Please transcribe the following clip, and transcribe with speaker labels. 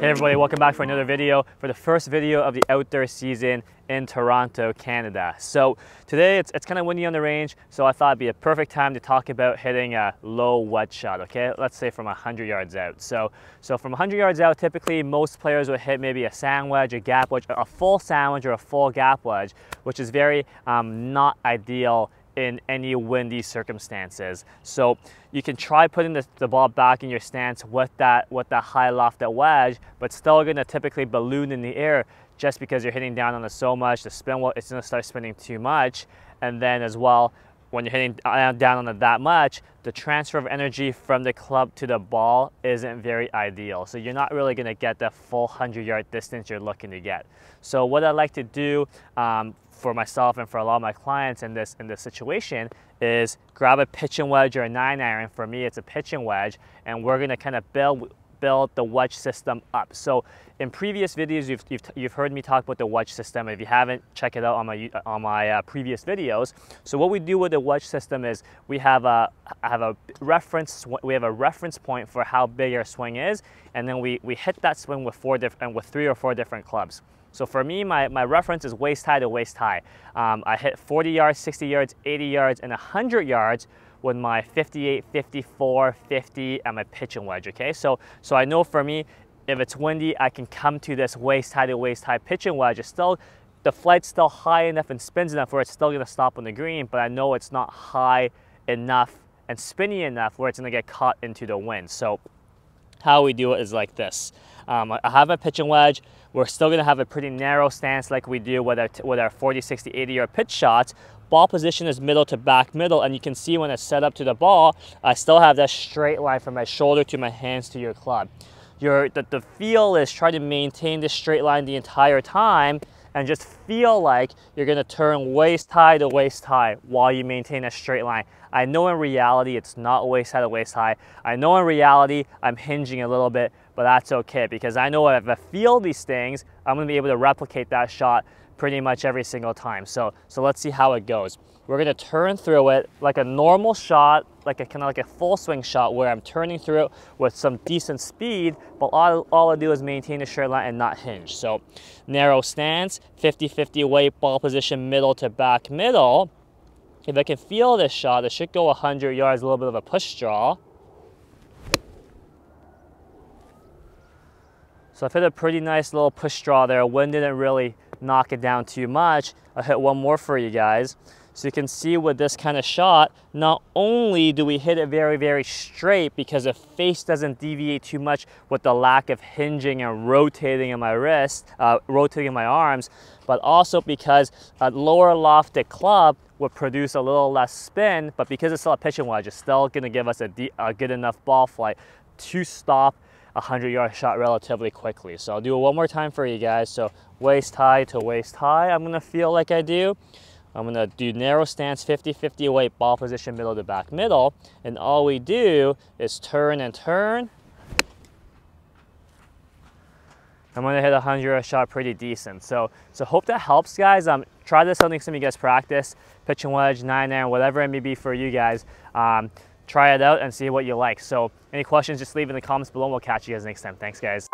Speaker 1: Hey everybody, welcome back for another video, for the first video of the outdoor season in Toronto, Canada. So today it's, it's kind of windy on the range, so I thought it'd be a perfect time to talk about hitting a low wedge shot, okay? Let's say from 100 yards out. So, so from 100 yards out, typically most players would hit maybe a sand wedge, a gap wedge, a full sand wedge or a full gap wedge, which is very um, not ideal in any windy circumstances. So you can try putting the, the, ball back in your stance with that with that high lofted wedge, but still gonna typically balloon in the air just because you're hitting down on it so much, the spin will it's gonna start spinning too much. And then as well, when you're hitting down on it that much, the transfer of energy from the club to the ball isn't very ideal. So you're not really gonna get the full 100 yard distance you're looking to get. So what I like to do um, for myself and for a lot of my clients in this in this situation is grab a pitching wedge or a nine iron. For me, it's a pitching wedge, and we're gonna kind of build build the wedge system up. So in previous videos, you've, you've, you've, heard me talk about the wedge system. If you haven't, check it out on my, on my uh, previous videos. So what we do with the wedge system is we have a, have a reference, we have a reference point for how big our swing is, and then we, we hit that swing with four different, with three or four different clubs. So for me, my, my reference is waist high to waist high. Um, I hit 40 yards, 60 yards, 80 yards, and 100 yards with my 58, 54, 50, and my pitching wedge, okay? So, so I know for me, if it's windy, I can come to this waist high to waist high pitching wedge. It's still, the flight's still high enough and spins enough where it's still gonna stop on the green, but I know it's not high enough and spinny enough where it's gonna get caught into the wind. So how we do it is like this. Um, I have a pitching wedge. We're still to have a pretty narrow stance like we do with our, with our 40, 60, 80 yard pitch shots. Ball position is middle to back middle, and you can see when it's set up to the ball, I still have that straight line from my shoulder to my hands to your club. Your, the, the feel is try to maintain this straight line the entire time and just feel like you're gonna turn waist high to waist high while you maintain a straight line. I know in reality it's not waist high to waist high. I know in reality I'm hinging a little bit, but that's okay because I know if I feel these things, I'm gonna be able to replicate that shot pretty much every single time. So, so let's see how it goes. We're gonna turn through it like a normal shot, like a kind of like a full swing shot where I'm turning through it with some decent speed, but all, all I do is maintain the straight line and not hinge. So narrow stance, 50-50 weight, ball position middle to back middle. If I can feel this shot, it should go 100 yards, a little bit of a push draw. So I've hit a pretty nice little push draw there. Wind didn't really knock it down too much. I'll hit one more for you guys. So you can see with this kind of shot, not only do we hit it very, very straight because the face doesn't deviate too much with the lack of hinging and rotating in my wrist, uh, rotating in my arms, but also because a lower lofted club would produce a little less spin, but because it's still a pitching wedge, it's still gonna give us a, a good enough ball flight to stop a 100 yard shot relatively quickly. So I'll do it one more time for you guys. So waist high to waist high, I'm gonna feel like I do. I'm gonna do narrow stance, 50-50 weight, ball position, middle to back middle. And all we do is turn and turn. I'm gonna hit a 100 yard shot pretty decent. So, so hope that helps guys. Um, try this out next time you guys practice. Pitching wedge, nine iron, whatever it may be for you guys. Um, try it out and see what you like. So any questions, just leave in the comments below and we'll catch you guys next time. Thanks guys.